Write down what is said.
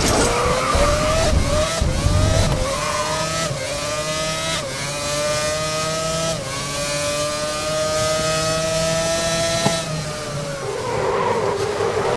Let's.